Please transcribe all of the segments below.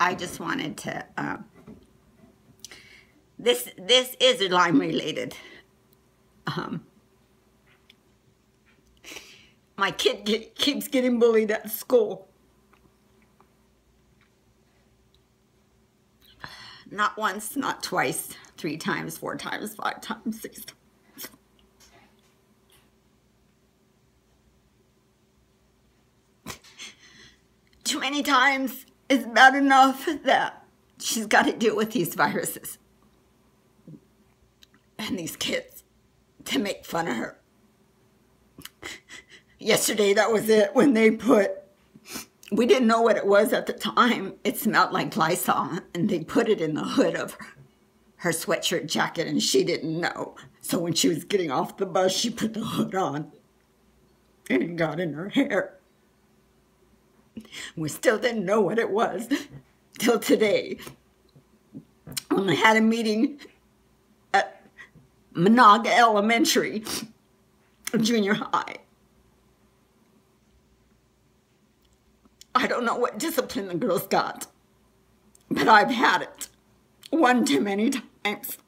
I just wanted to. Uh, this this is Lyme related. Um, my kid get, keeps getting bullied at school. Not once, not twice, three times, four times, five times, six times. Too many times is bad enough that she's got to deal with these viruses and these kids to make fun of her. Yesterday, that was it when they put, we didn't know what it was at the time. It smelled like Lysol, and they put it in the hood of her, her sweatshirt jacket, and she didn't know. So when she was getting off the bus, she put the hood on, and it got in her hair. We still didn't know what it was till today. When I had a meeting at Monaga Elementary, junior high. I don't know what discipline the girls got, but I've had it one too many times.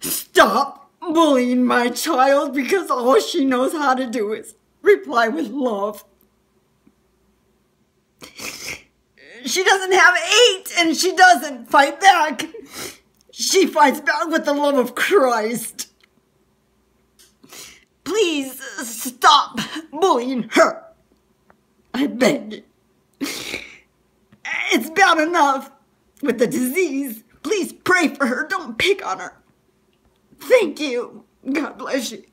Stop bullying my child because all she knows how to do is reply with love. She doesn't have eight and she doesn't fight back. She fights back with the love of Christ. Please uh, stop bullying her. I beg you. It's bad enough with the disease. Please pray for her. Don't pick on her. Thank you. God bless you.